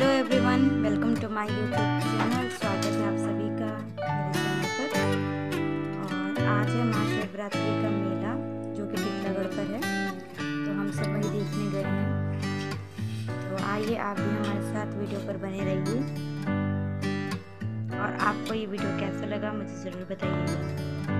Hello everyone welcome to my YouTube channel स्वागत है आप सभी का मेरे चैनल पर। और आज है महाशिवरात्रि का मेला, जो कि टिकलागढ़ पर है। तो हम सब वही देखने गए हैं। तो आइए आप भी हमारे साथ वीडियो पर बने रहिए। और आपको ये वीडियो कैसा लगा मुझे ज़रूर बताइएगा